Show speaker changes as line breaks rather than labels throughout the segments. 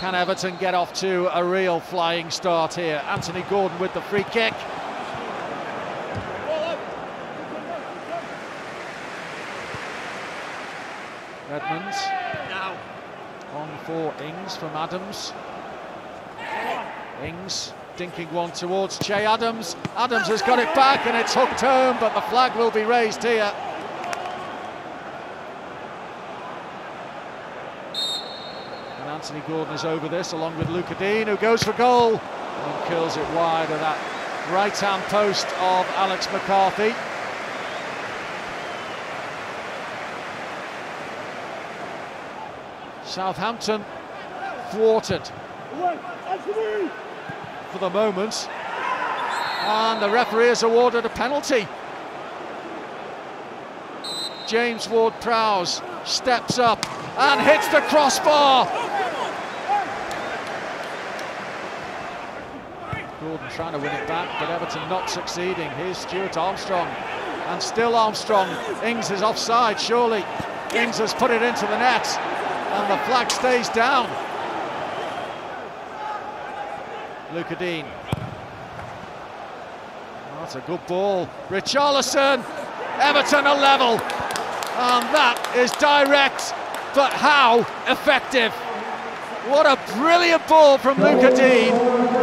Can Everton get off to a real flying start here? Anthony Gordon with the free kick. Redmond on for Ings from Adams. Ings dinking one towards Che Adams. Adams has got it back and it's hooked home, but the flag will be raised here. And Anthony Gordon is over this along with Lucas Digne who goes for goal and kills it wide of that right hand post of Alex McCarthy. Southampton thwarted for the moment. And the referee has awarded a penalty. James Ward-Prowse steps up and hits the crossbar. Gordon trying to win it back, but Everton not succeeding. Here's Stuart Armstrong, and still Armstrong. Ings is offside, surely. Ings has put it into the net, and the flag stays down. Lucas Digne. That's a good ball. Richarlison, Everton a level. And that is direct, but how effective. What a brilliant ball from Lucas Digne.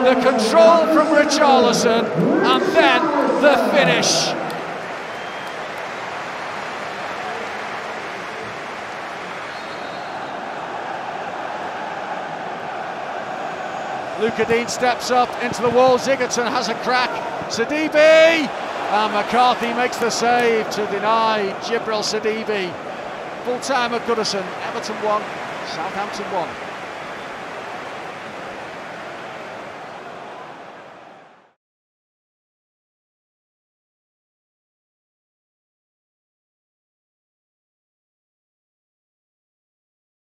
The control from Richarlison, and then the finish. Lucas Digne steps up into the wall. Sigurdsson has a crack. Sidibe! And McCarthy makes the save to deny Djibril Sidibe. Full time at Goodison. Everton 1, Southampton 1.